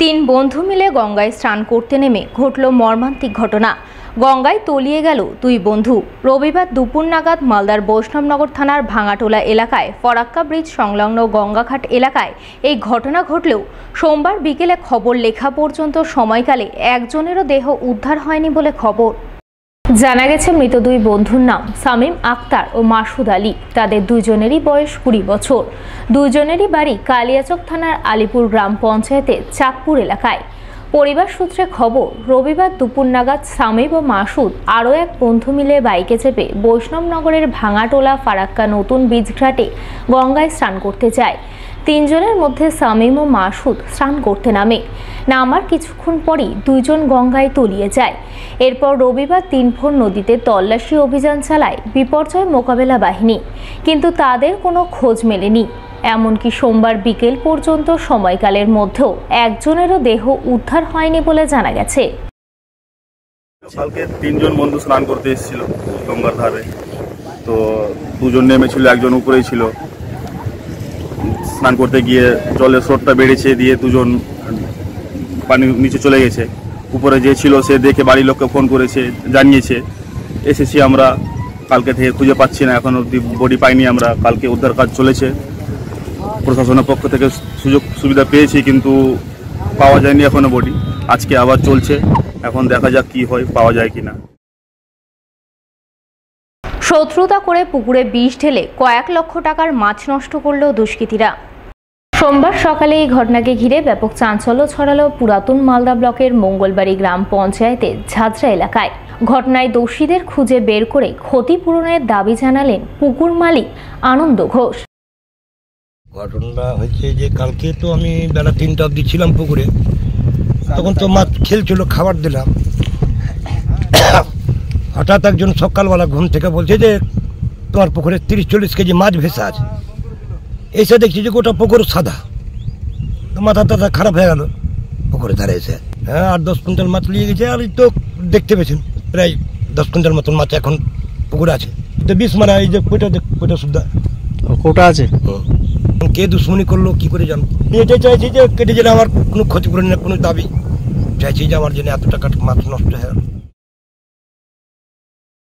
তিন বন্ধু মিলে গঙ্গায় স্নান করতে নেমে ঘটল মর্মান্তিক ঘটনা। গঙ্গায় তলিয়ে গেল দুই বন্ধু। রবিবার দুপুর নাগাদ মালদার বৈষ্ণবনগর থানার ভাঙাটোলা এলাকায় ফরাক্কা ব্রিজ সংলগ্ন গঙ্গাঘাট এলাকায় এই ঘটনা ঘটলেও সোমবার বিকেলে খবর লেখা পর্যন্ত সময়কালে একজনেরও দেহ উদ্ধার হয়নি বলে খবর। জানা গেছে, মৃত দুই বন্ধুর নাম সামিম আক্তার ও মাসুদ আলী। তাদের দুজনেরই বয়স কুড়ি বছর। দুজনেরই বাড়ি কালিয়াচক থানার আলিপুর গ্রাম পঞ্চায়েতের চাঁদপুর এলাকায়। পরিবার সূত্রে খবর, রবিবার দুপুর নাগাদ সামিম ও মাসুদ আরও এক বন্ধু মিলে বাইকে চেপে বৈষ্ণবনগরের ভাঙাটোলা ফারাক্কা নতুন বীজঘাটে গঙ্গায় স্নান করতে যায়। তিনজনের মধ্যে সামিম ও মাসুদ স্নান করতে নামে। নামার কিছুক্ষণ পরই দুইজন গঙ্গায় তলিয়ে যায়। এরপর রবিবার তিনভোর নদীতে তল্লাশি অভিযান চালায় বিপর্যয় মোকাবেলা বাহিনী। কিন্তু তাদের কোনো খোঁজ মেলেনি। এমনকি সোমবার বিকেল পর্যন্ত সময়কালের মধ্যেও একজনেরও দেহ উদ্ধার হয়নি বলে জানা গেছে। কালকে তিনজন বন্ধু স্নান করতে এসেছিল গঙ্গার ধারে। তো দুজন নেমেছিল, একজন উপরেই ছিল। স্নান করতে গিয়ে জলের স্রোতটা বেড়েছে, দিয়ে দুজন পানির নিচে চলে গেছে। উপরে যে ছিল সে দেখে বাড়ির লোককে ফোন করেছে, জানিয়েছে। এসেছি আমরা, কালকে থেকে খুঁজে পাচ্ছি না, এখন অব্দি বডি পাইনি আমরা, কালকে উদ্ধার কাজ চলেছে। প্রশাসনের পক্ষ থেকে সুযোগ সুবিধা পেয়েছি, কিন্তু পাওয়া যায়নি এখনও বডি। আজকে আবার চলছে, এখন দেখা যাক কি হয়, পাওয়া যায় কি না শত্রুতা করে পুকুরে বিষ ঢেলে কয়েক লক্ষ টাকার মাছ নষ্ট করল দুষ্কৃতীরা। সোমবার সকালে এই ঘটনাকে ঘিরে ব্যাপক চাঞ্চল্য ছড়ালো পুরাতন মালদা ব্লকের মঙ্গলবাড়ি গ্রাম পঞ্চায়েতের ঝাঁঝরা এলাকায়। ঘটনায় দোষীদের খুঁজে বের করে ক্ষতিপূরণের দাবি জানালেন পুকুর মালিক আনন্দ ঘোষ। ঘটনাটা হয়েছে যে কালকে তো আমি বেলা তিনটা অবধি ছিলাম পুকুরে। তখন তো মাছ খেলছিল, খাবার দিলাম। হঠাৎ একজন সকালবেলা ঘুম থেকে বলছে যে তোমার পুকুরে তিরিশ চল্লিশ কেজি মাছ ভেসে আছে। এসে দেখছি যে গোটা পুকুর সাদা। মাথা টাথা খারাপ হয়ে গেল। পুকুরে ধারে এসে হ্যাঁ আর দশ কুইন্টাল মাছ নিয়ে গেছে আর তো দেখতে পেয়েছেন প্রায় দশ কুইন্টাল মতন মাছ এখন পুকুরে আছে। তো বিষ মারা এই যে পেটা পেটা সুদ্ধা? কোটা আছে? কে দুশ্মনী করল কি করে জানো এটাই চাইছি যে কেটে যেন আমার কোনো ক্ষতিপূরণের কোনো দাবি। চাইছি যে আমার জন্য এত টাকা মাছ নষ্ট হয়ে গেল।